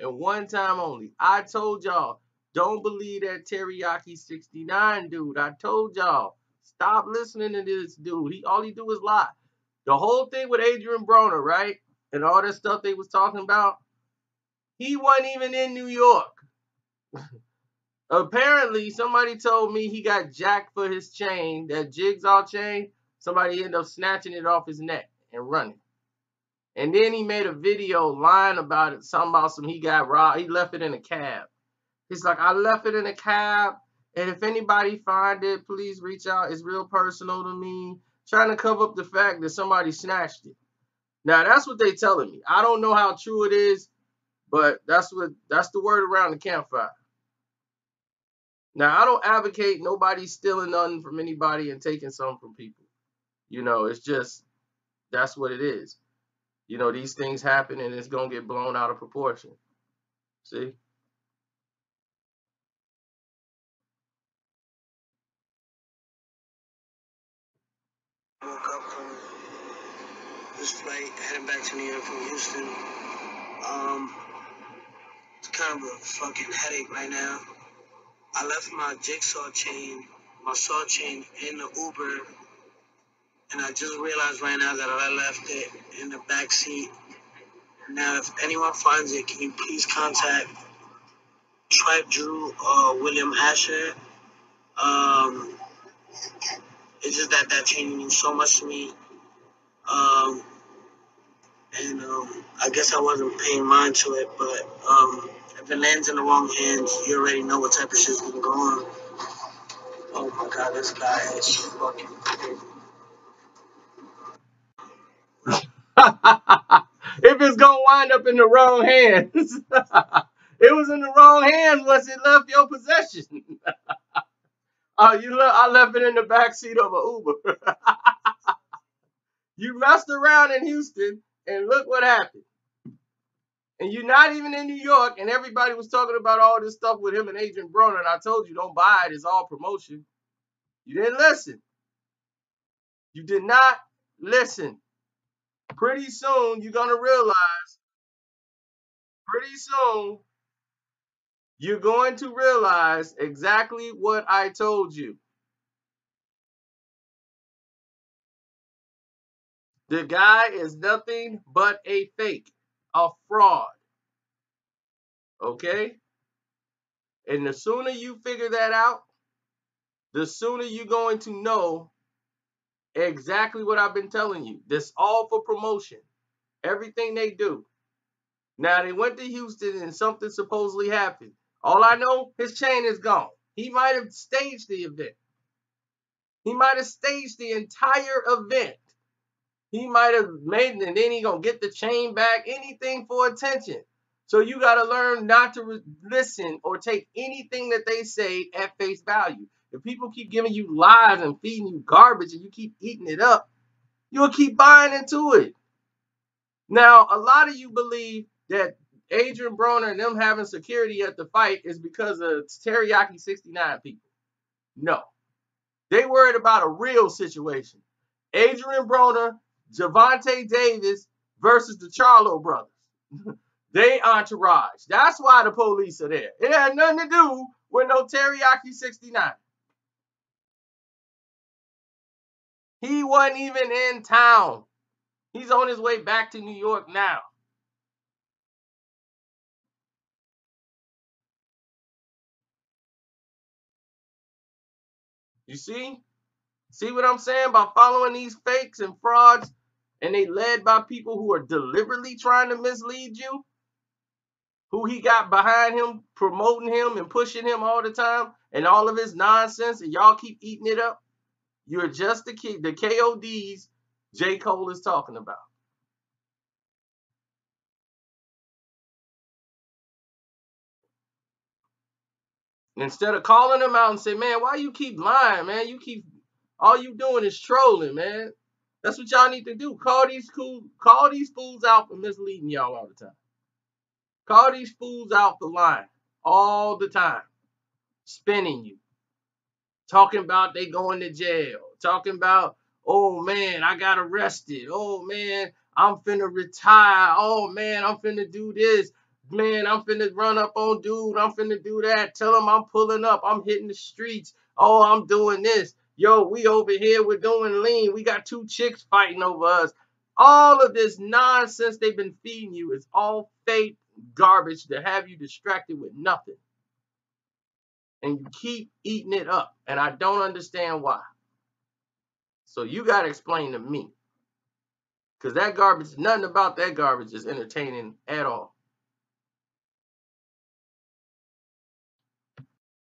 and one time only. I told y'all, don't believe that Teriyaki 69 dude. I told y'all, stop listening to this dude. He all he do is lie. The whole thing with Adrien Broner, right? And all that stuff they was talking about, he wasn't even in New York. Apparently, somebody told me he got jacked for his chain, that jigsaw chain. Somebody ended up snatching it off his neck and running. And then he made a video lying about it, something about some he got robbed. He left it in a cab. He's like, I left it in a cab. And if anybody find it, please reach out. It's real personal to me. Trying to cover up the fact that somebody snatched it. Now that's what they telling me. I don't know how true it is, but that's what that's the word around the campfire. Now I don't advocate nobody stealing nothing from anybody and taking something from people. You know, it's just that's what it is. You know, these things happen and it's gonna get blown out of proportion. See? Woke up from this flight heading back to New York from Houston. Um, it's kind of a fucking headache right now. I left my jigsaw chain, my saw chain in the Uber, and I just realized right now that I left it in the back seat. Now, if anyone finds it, can you please contact Tribe Drew or William Asher? Um, it's just that that chain means so much to me. Um, and um, I guess I wasn't paying mind to it, but um, if it lands in the wrong hands, you already know what type of shit's gonna go on. Oh my god, this guy is fucking crazy. if it's gonna wind up in the wrong hands. it was in the wrong hands once it left your possession. oh, you le- I left it in the back seat of an Uber. you messed around in Houston and look what happened. And you're not even in New York, and everybody was talking about all this stuff with him and Adrien Broner, and I told you don't buy it, it's all promotion. You didn't listen. You did not listen. Pretty soon you're gonna realize, pretty soon, you're going to realize exactly what I told you. The guy is nothing but a fake, a fraud. Okay? And the sooner you figure that out, the sooner you're going to know exactly what I've been telling you. This all for promotion. Everything they do. Now they went to Houston and something supposedly happened. All I know, his chain is gone. He might have staged the event. He might have staged the entire event. He might have made it and then he gonna get the chain back. Anything for attention. So you gotta learn not to listen or take anything that they say at face value. If people keep giving you lies and feeding you garbage and you keep eating it up, you'll keep buying into it. Now, a lot of you believe that Adrien Broner and them having security at the fight is because of Teriyaki 69 people. No. They worried about a real situation. Adrien Broner, Gervonta Davis versus the Charlo brothers. they entourage. That's why the police are there. It had nothing to do with no Teriyaki 69. He wasn't even in town. He's on his way back to New York now. You see? See what I'm saying? By following these fakes and frauds, and they led by people who are deliberately trying to mislead you, who he got behind him, promoting him and pushing him all the time, and all of his nonsense, and y'all keep eating it up. You're just the the KODs J. Cole is talking about. Instead of calling them out and say, man, why you keep lying, man? You keep all you doing is trolling, man. That's what y'all need to do. Call these cool, call these fools out for misleading y'all all the time. Call these fools out for lying all the time, spinning you, talking about they going to jail, talking about, oh man, I got arrested. Oh man, I'm finna retire. Oh man, I'm finna do this. Man, I'm finna run up on dude. I'm finna do that. Tell him I'm pulling up. I'm hitting the streets. Oh, I'm doing this. Yo, we over here, we're doing lean. We got two chicks fighting over us. All of this nonsense they've been feeding you is all fake garbage to have you distracted with nothing. And you keep eating it up. And I don't understand why. So you got to explain to me. Because that garbage, nothing about that garbage is entertaining at all.